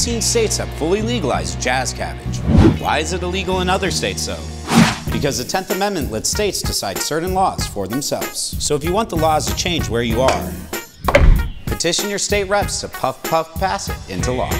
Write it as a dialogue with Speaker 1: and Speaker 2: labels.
Speaker 1: 18 states have fully legalized jazz cabbage. Why is it illegal in other states though? Because the 10th Amendment lets states decide certain laws for themselves. So if you want the laws to change where you are, petition your state reps to puff puff pass it into law.